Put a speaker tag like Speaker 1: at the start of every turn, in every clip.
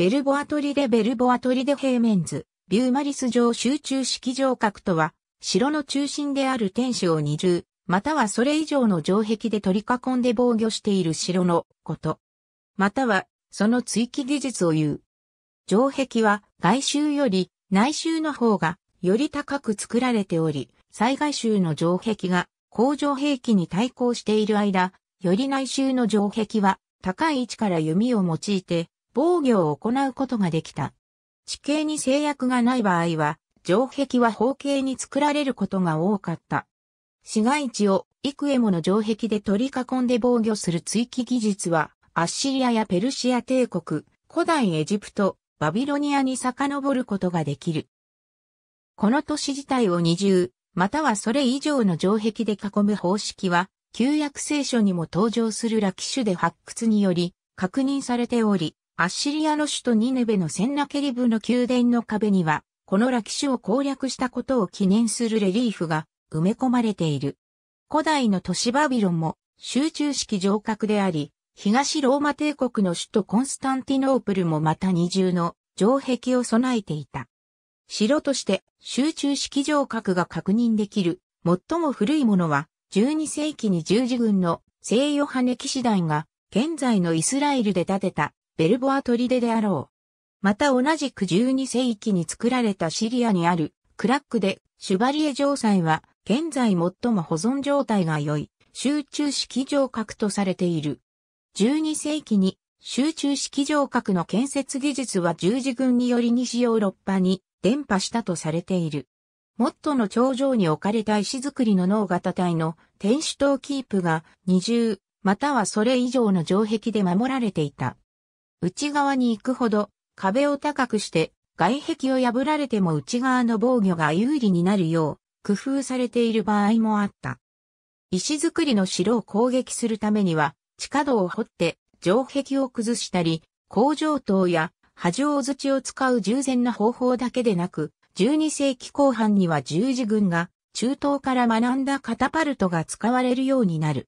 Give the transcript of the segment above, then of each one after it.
Speaker 1: ベルボアトリでベルボアトリで平面図、ビューマリス上集中式城郭とは、城の中心である天守を二重、またはそれ以上の城壁で取り囲んで防御している城のこと。または、その追記技術を言う。城壁は外周より内周の方がより高く作られており、災害周の城壁が工場兵器に対抗している間、より内周の城壁は高い位置から弓を用いて防御を行うことができた。地形に制約がない場合は、城壁は方形に作られることが多かった。市街地を幾重もの城壁で取り囲んで防御する追記技術は、アッシリアやペルシア帝国、古代エジプト、バビロニアに遡ることができる。この都市自体を二重、またはそれ以上の城壁で囲む方式は、旧約聖書にも登場するラキシュで発掘により確認されており、アッシリアの首都ニネベのセンナケリブの宮殿の壁には、このラキシュを攻略したことを記念するレリーフが埋め込まれている。古代の都市バビロンも集中式城郭であり、東ローマ帝国の首都コンスタンティノープルもまた二重の城壁を備えていた。城として集中式城郭が確認できる最も古いものは12世紀に十字軍の聖ヨハネ騎士団が現在のイスラエルで建てたベルボア砦であろう。また同じく12世紀に作られたシリアにあるクラックでシュバリエ城塞は現在最も保存状態が良い集中式城郭とされている。12世紀に集中式城郭の建設技術は十字軍により西ヨーロッパに伝播したとされている。モットの頂上に置かれた石造りの脳型体の天守塔キープが二重、またはそれ以上の城壁で守られていた。内側に行くほど壁を高くして外壁を破られても内側の防御が有利になるよう工夫されている場合もあった。石造りの城を攻撃するためには地下道を掘って城壁を崩したり、工場塔や波状土を使う従前な方法だけでなく、12世紀後半には十字軍が中東から学んだカタパルトが使われるようになる。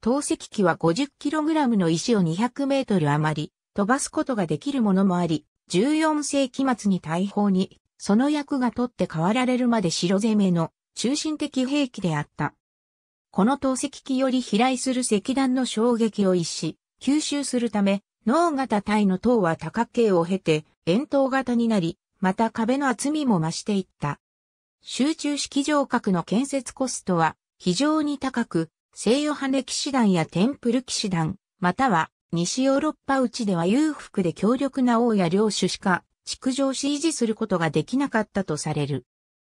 Speaker 1: 投石機は 50kg の石を200メートル余り飛ばすことができるものもあり、14世紀末に大砲にその役が取って変わられるまで城攻めの中心的兵器であった。この投石機より飛来する石段の衝撃を一し、吸収するため、脳型体の塔は多角形を経て円筒型になり、また壁の厚みも増していった。集中式城郭の建設コストは非常に高く、西洋羽騎士団やテンプル騎士団、または西ヨーロッパ内では裕福で強力な王や領主しか築城し維持することができなかったとされる。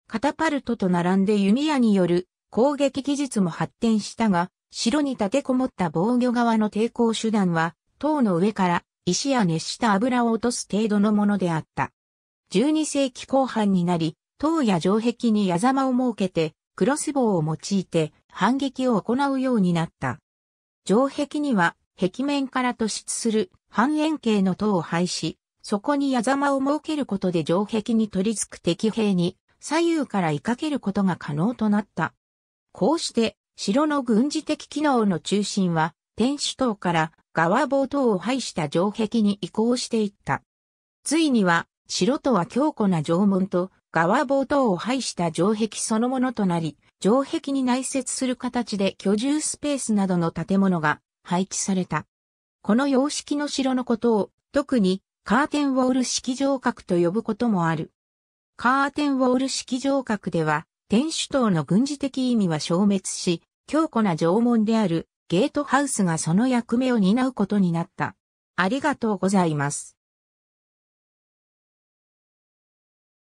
Speaker 1: カタパルトと並んで弓矢による攻撃技術も発展したが、城に立てこもった防御側の抵抗手段は、塔の上から石や熱した油を落とす程度のものであった。12世紀後半になり、塔や城壁に矢様を設けて、クロスボウを用いて反撃を行うようになった。城壁には壁面から突出する半円形の塔を配し、そこに矢様を設けることで城壁に取り付く敵兵に左右から追いかけることが可能となった。こうして、城の軍事的機能の中心は、天守塔から側防等を配した城壁に移行していった。ついには、城とは強固な城門と側防等を配した城壁そのものとなり、城壁に内接する形で居住スペースなどの建物が配置された。この様式の城のことを、特にカーテンウォール式城郭と呼ぶこともある。カーテンウォール式城郭では、天守塔の軍事的意味は消滅し、強固な城門であるゲートハウスがその役目を担うことになった。ありがとうございます。